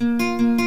Bye.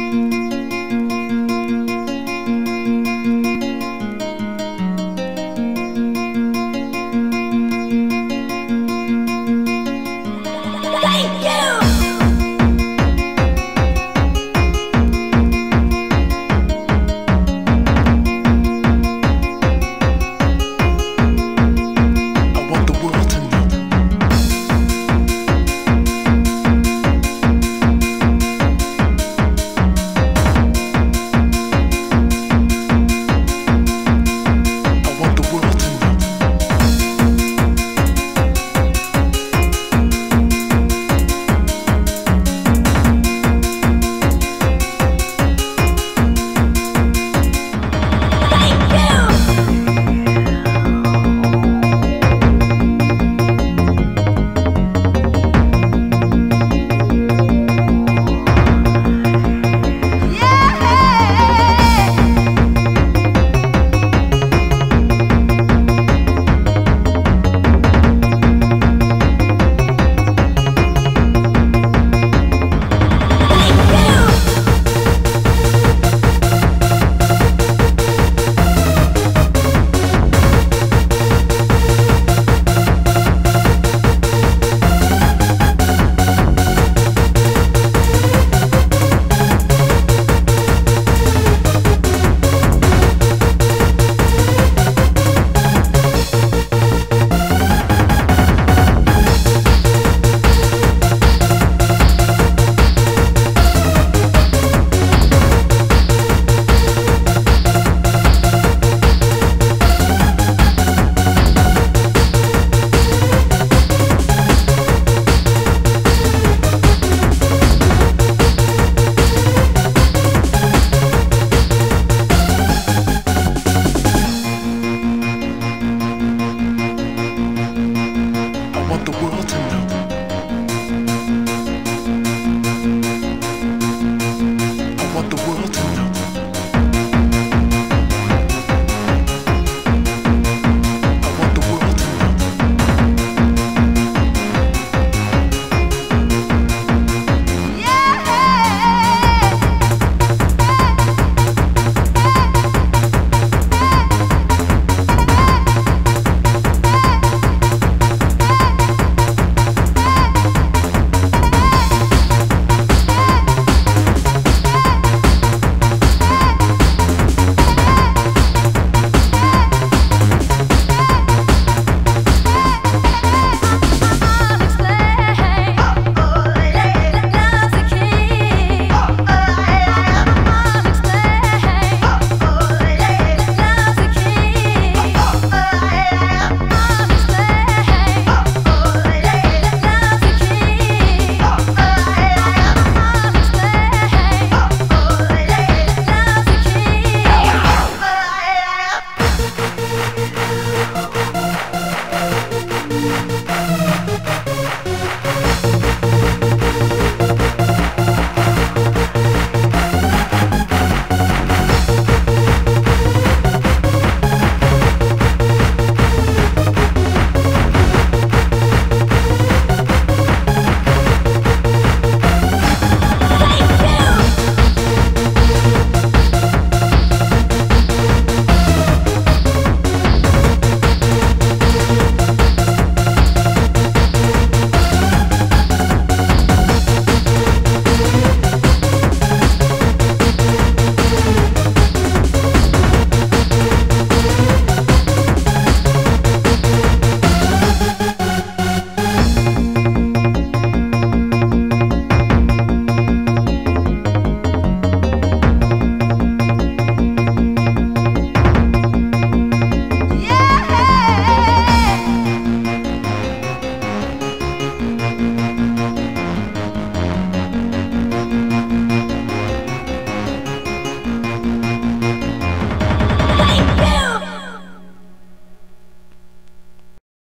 world to know.